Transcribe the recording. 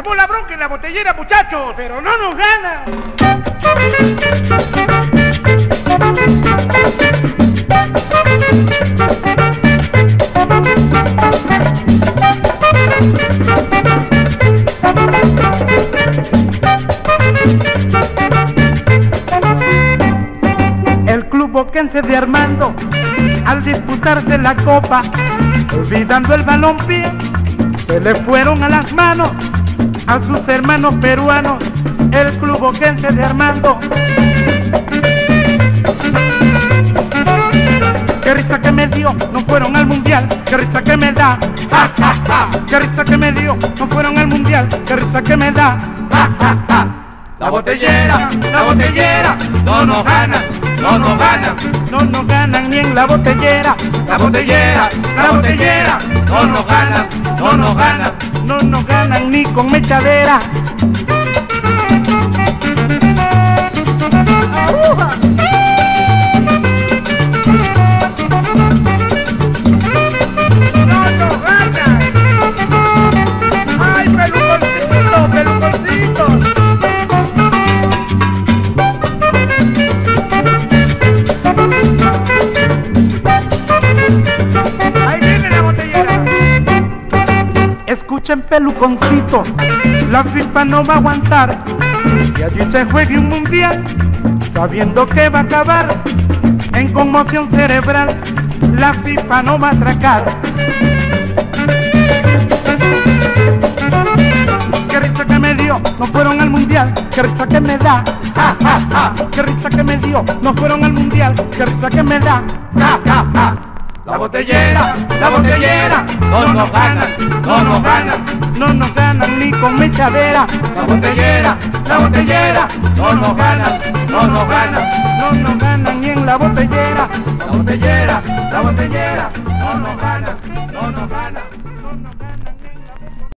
armó la bronca en la botellera, muchachos. Pero no nos gana. El club boquense de Armando, al disputarse la copa, olvidando el balompié, se le fueron a las manos a sus hermanos peruanos, el club boquense de Armando. Qué risa que me dio, no fueron al mundial, qué risa que me da, ja, ja, ja. Qué risa que me dio, no fueron al mundial, qué risa que me da, ja, ja, ja. La botellera, la botellera, no nos ganan, no nos ganan. No nos ganan ni en la botellera, La botellera, la botellera, no nos ganan, no nos ganan. no con mechadera. Escuchen peluconcitos, la FIFA no va a aguantar. Y allí se juegue un mundial, sabiendo que va a acabar en conmoción cerebral. La FIFA no va a atracar. Qué risa que me dio, no fueron al mundial, qué risa que me da, ja, ja, ja. Qué risa que me dio, no fueron al mundial, qué risa que me da, ja, ja, ja. La botellera, la botellera, no nos ganan, no nos ganan. No nos ganan ni con mechadera, La botellera, la botellera, no nos ganan, no nos ganan. no nos ganan ni en la botellera. La botellera, la botellera, no nos